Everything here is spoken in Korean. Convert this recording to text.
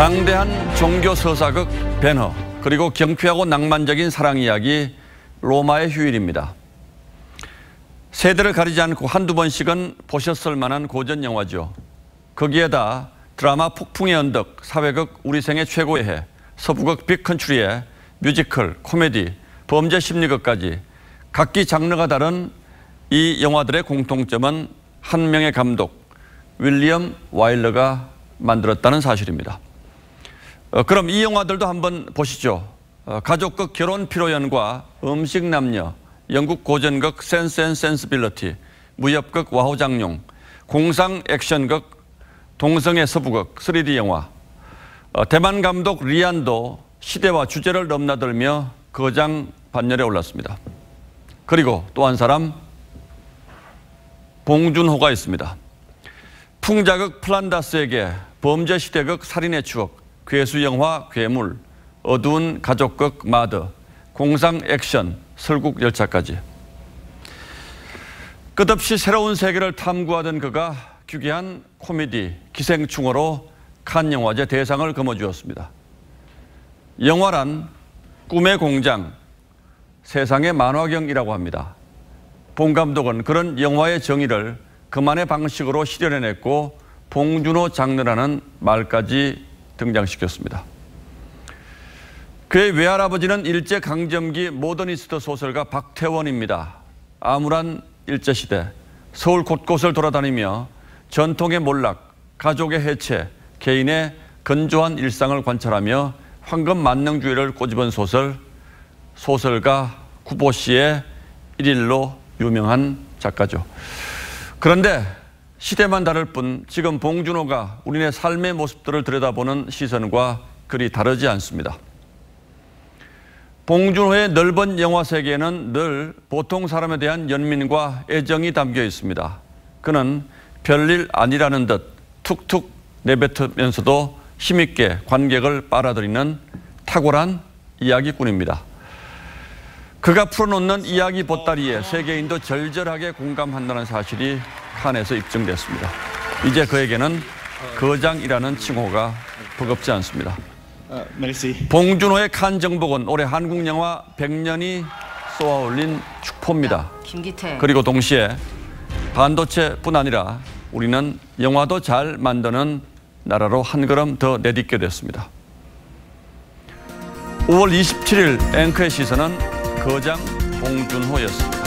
장대한 종교 서사극 배너 그리고 경쾌하고 낭만적인 사랑 이야기 로마의 휴일입니다. 세대를 가리지 않고 한두 번씩은 보셨을 만한 고전 영화죠. 거기에다 드라마 폭풍의 언덕, 사회극 우리 생애 최고의 해, 서부극 빅컨츄리의 뮤지컬, 코미디, 범죄 심리극까지 각기 장르가 다른 이 영화들의 공통점은 한 명의 감독, 윌리엄 와일러가 만들었다는 사실입니다. 어, 그럼 이 영화들도 한번 보시죠. 어, 가족극 결혼 피로연과 음식 남녀, 영국 고전극 센스 앤 센스빌리티, 무협극 와호장룡, 공상 액션극 동성애 서부극 3D 영화, 어, 대만 감독 리안도 시대와 주제를 넘나들며 거장 반열에 올랐습니다. 그리고 또 한 사람 봉준호가 있습니다. 풍자극 플란다스에게 범죄 시대극 살인의 추억, 괴수 영화 괴물, 어두운 가족극 마더, 공상 액션, 설국 열차까지. 끝없이 새로운 세계를 탐구하던 그가 규기한 코미디 기생충으로 칸 영화제 대상을 거머쥐었습니다. 영화란 꿈의 공장, 세상의 만화경이라고 합니다. 봉 감독은 그런 영화의 정의를 그만의 방식으로 실현해냈고 봉준호 장르라는 말까지 등장시켰습니다. 그의 외할아버지는 일제강점기 모더니스트 소설가 박태원입니다. 암울한 일제시대, 서울 곳곳을 돌아다니며 전통의 몰락, 가족의 해체, 개인의 건조한 일상을 관찰하며 황금 만능주의를 꼬집은 소설, 소설가 구보 씨의 일일로 유명한 작가죠. 그런데 시대만 다를 뿐 지금 봉준호가 우리네 삶의 모습들을 들여다보는 시선과 그리 다르지 않습니다. 봉준호의 넓은 영화 세계에는 늘 보통 사람에 대한 연민과 애정이 담겨 있습니다. 그는 별일 아니라는 듯 툭툭 내뱉으면서도 힘있게 관객을 빨아들이는 탁월한 이야기꾼입니다. 그가 풀어놓는 이야기 보따리에 세계인도 절절하게 공감한다는 사실이 칸에서 입증됐습니다. 이제 그에게는 거장이라는 칭호가 버겁지 않습니다. 봉준호의 칸 정복은 올해 한국 영화 100년이 쏘아올린 축포입니다. 김기태. 그리고 동시에 반도체뿐 아니라 우리는 영화도 잘 만드는 나라로 한 걸음 더 내딛게 됐습니다. 5월 27일 앵커의 시선은 거장 봉준호였습니다.